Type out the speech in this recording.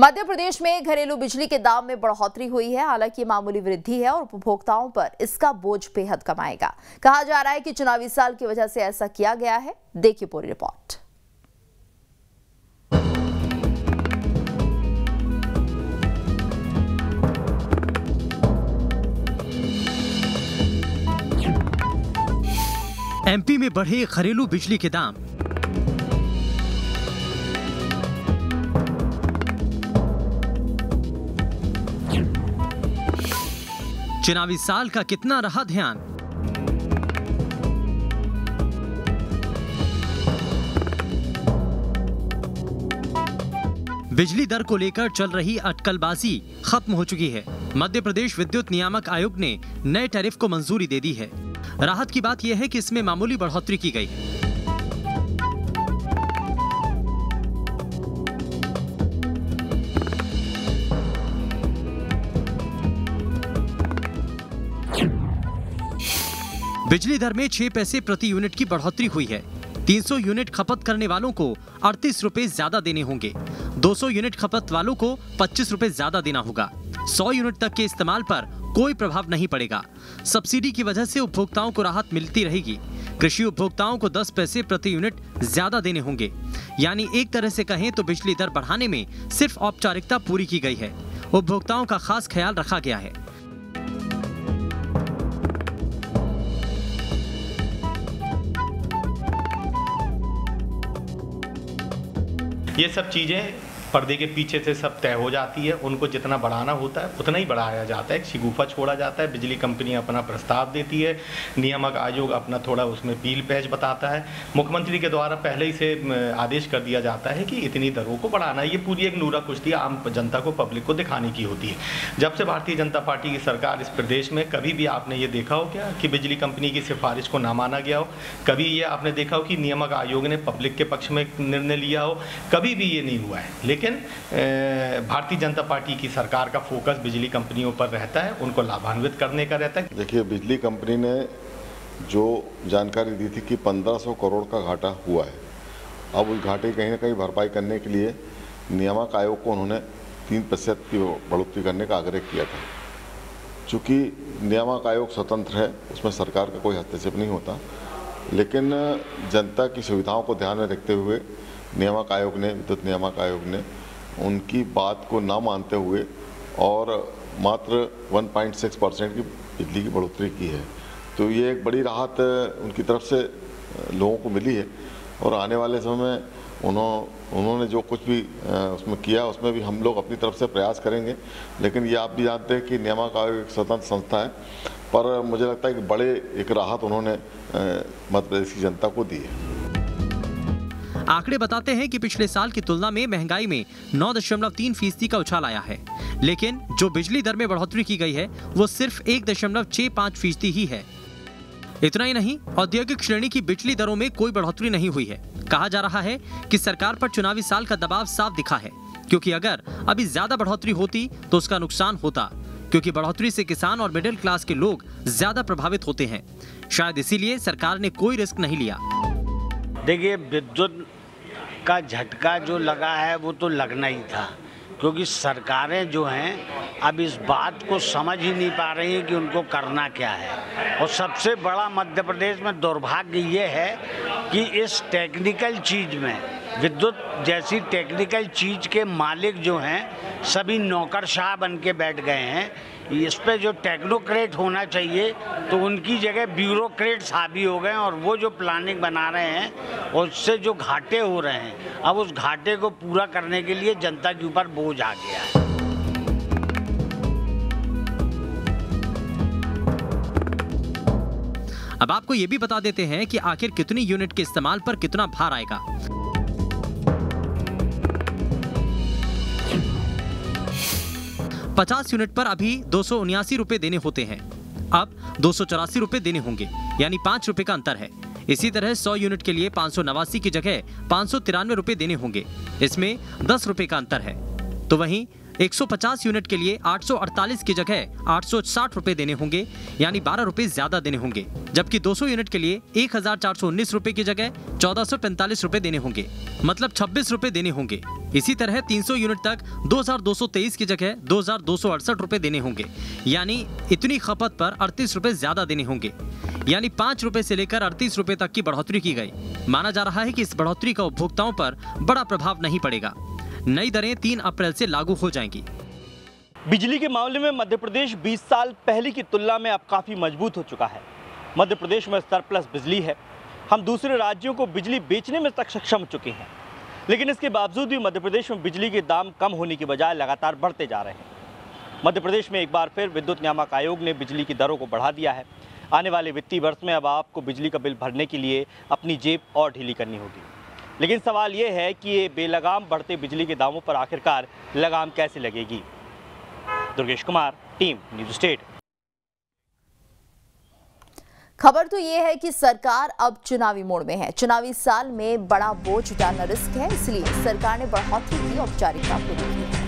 मध्य प्रदेश में घरेलू बिजली के दाम में बढ़ोतरी हुई है। हालाँकि मामूली वृद्धि है और उपभोक्ताओं पर इसका बोझ बेहद कमाएगा। कहा जा रहा है कि चुनावी साल की वजह से ऐसा किया गया है। देखिए पूरी रिपोर्ट। एमपी में बढ़े घरेलू बिजली के दाम। चुनावी साल का कितना रहा ध्यान? बिजली दर को लेकर चल रही अटकलबाजी खत्म हो चुकी है। मध्य प्रदेश विद्युत नियामक आयोग ने नए टैरिफ को मंजूरी दे दी है। राहत की बात यह है कि इसमें मामूली बढ़ोतरी की गई है। बिजली दर में छह पैसे प्रति यूनिट की बढ़ोतरी हुई है। 300 यूनिट खपत करने वालों को अड़तीस रूपए ज़्यादा देने होंगे। 200 यूनिट खपत वालों को पच्चीस रूपए ज़्यादा देना होगा। 100 यूनिट तक के इस्तेमाल पर कोई प्रभाव नहीं पड़ेगा। सब्सिडी की वजह से उपभोक्ताओं को राहत मिलती रहेगी। कृषि उपभोक्ताओं को 10 पैसे प्रति यूनिट ज़्यादा देने होंगे। यानी एक तरह से कहें तो बिजली दर बढ़ाने में सिर्फ़ औपचारिकता पूरी की गई है। उपभोक्ताओं का खास ख्याल रखा गया है। ये सब चीज़ें पर्दे के पीछे से सब तय हो जाती है, उनको जितना बढ़ाना होता है, उतना ही बढ़ाया जाता है। शिगुफा छोड़ा जाता है, बिजली कंपनी अपना प्रस्ताव देती है, नियामक आयोग अपना थोड़ा उसमें पील पैच बताता है। मुख्यमंत्री के द्वारा पहले ही से आदेश कर दिया जाता है कि इतनी दरों को बढ़ाना है ये पूरी एक नूरा कुश्ती आम जनता को, पब्लिक को दिखाने की होती है। जब से भारतीय जनता पार्टी की सरकार इस प्रदेश में, कभी भी आपने ये देखा हो क्या कि बिजली कंपनी की सिफारिश को ना माना गया हो? कभी ये आपने देखा हो कि नियामक आयोग ने पब्लिक के पक्ष में निर्णय लिया हो? कभी भी ये नहीं हुआ है। लेकिन लेकिन भारतीय जनता पार्टी की सरकार का फोकस बिजली कंपनियों पर रहता है, उनको लाभान्वित करने का रहता है। देखिए, बिजली कंपनी ने जो जानकारी दी थी कि 1500 करोड़ का घाटा हुआ है, अब उस घाटे कहीं ना कहीं भरपाई करने के लिए नियामक आयोग को उन्होंने तीन प्रतिशत की बढ़ोतरी करने का आग्रह किया था। चूँकि नियामक आयोग स्वतंत्र है, उसमें सरकार का कोई हस्तक्षेप नहीं होता, लेकिन जनता की सुविधाओं को ध्यान में रखते हुए नियामक आयोग ने, विद्युत नियामक आयोग ने उनकी बात को ना मानते हुए और मात्र 1.6 परसेंट की बिजली की बढ़ोतरी की है। तो ये एक बड़ी राहत उनकी तरफ़ से लोगों को मिली है और आने वाले समय में उन्होंने उन्होंने जो कुछ भी उसमें किया, उसमें भी हम लोग अपनी तरफ़ से प्रयास करेंगे। लेकिन ये आप भी जानते हैं कि नियामक आयोग एक स्वतंत्र संस्था है, पर मुझे लगता है कि बड़े एक राहत उन्होंने मध्य प्रदेश की जनता को दी है। आंकड़े बताते हैं कि पिछले साल की तुलना में महँगाई में 9.3 फ़ीसदी का उछाल आया है। लेकिन जो बिजली दर में बढ़ोतरी की गई है, वो सिर्फ़ एक दशमलव छह पाँच फ़ीसदी ही है। इतना ही नहीं, औद्योगिक श्रेणी की बिजली दरों में कोई बढ़ोतरी नहीं हुई है। कहा जा रहा है कि सरकार पर चुनावी साल का दबाव साफ़ दिखा है, क्योंकि अगर अभी ज़्यादा बढ़ोतरी होती तो उसका नुकसान होता, क्योंकि बढ़ोतरी से किसान और मिडिल क्लास के लोग ज़्यादा प्रभावित होते हैं। शायद इसीलिए सरकार ने कोई रिस्क नहीं लिया। देखिए विद्युत का झटका जो लगा है, वो तो लगना ही था। क्योंकि सरकारें जो हैं, अब इस बात को समझ ही नहीं पा रही हैं कि उनको करना क्या है। और सबसे बड़ा मध्य प्रदेश में दुर्भाग्य ये है कि इस टेक्निकल चीज़ में विद्युत जैसी टेक्निकल चीज़ के मालिक जो हैं, सभी नौकरशाह बन के बैठ गए हैं। इस पर जो टेक्नोक्रेट होना चाहिए तो उनकी जगह ब्यूरोक्रेट हावी हो गए और वो जो प्लानिंग बना रहे हैं, उससे जो घाटे हो रहे हैं, अब उस घाटे को पूरा करने के लिए जनता के ऊपर बोझ आ गया है। अब आपको ये भी बता देते हैं कि आखिर कितनी यूनिट के इस्तेमाल पर कितना भार आएगा। पचास यूनिट पर अभी दो रुपए देने होते हैं। अब दो रुपए देने होंगे, यानी पाँच रुपए का अंतर है। इसी तरह 100 यूनिट के लिए पाँच की जगह पाँच रुपए देने होंगे। इसमें दस रुपए का अंतर है। तो वहीं 150 यूनिट के लिए 848 की जगह 860 रुपए देने होंगे, यानी 12 रुपए ज़्यादा देने होंगे, जबकि 200 यूनिट के लिए 1419 रुपए की जगह 1445 रुपए देने होंगे मतलब 26 रुपए देने होंगे। इसी तरह 300 यूनिट तक 2223 की जगह दो रुपए देने होंगे, यानी इतनी खपत पर अड़तीस रुपए ज़्यादा देने होंगे, यानी पाँच रुपए से लेकर अड़तीस रुपए तक की बढ़ोतरी की गई। माना जा रहा है कि इस बढ़ोतरी का उपभोक्ताओं पर बड़ा प्रभाव नहीं पड़ेगा। नई दरें तीन अप्रैल से लागू हो जाएँगी। बिजली के मामले में मध्य प्रदेश 20 साल पहले की तुलना में अब काफ़ी मज़बूत हो चुका है। मध्य प्रदेश में सरप्लस बिजली है। हम दूसरे राज्यों को बिजली बेचने में तक सक्षम चुके हैं। लेकिन इसके बावजूद भी मध्य प्रदेश में बिजली के दाम कम होने की बजाय लगातार बढ़ते जा रहे हैं। मध्य प्रदेश में एक बार फिर विद्युत नियामक आयोग ने बिजली की दरों को बढ़ा दिया है। आने वाले वित्तीय वर्ष में अब आपको बिजली का बिल भरने के लिए अपनी जेब और ढीली करनी होगी। लेकिन सवाल ये है कि ये बेलगाम बढ़ते बिजली के दामों पर आखिरकार लगाम कैसे लगेगी? Durgesh Kumar, team, news state. खबर तो ये है कि सरकार अब चुनावी मोड में है। चुनावी साल में बड़ा बोझ उठाना रिस्क है, इसलिए सरकार ने बढ़ोतरी की औपचारिकता पूरी की है।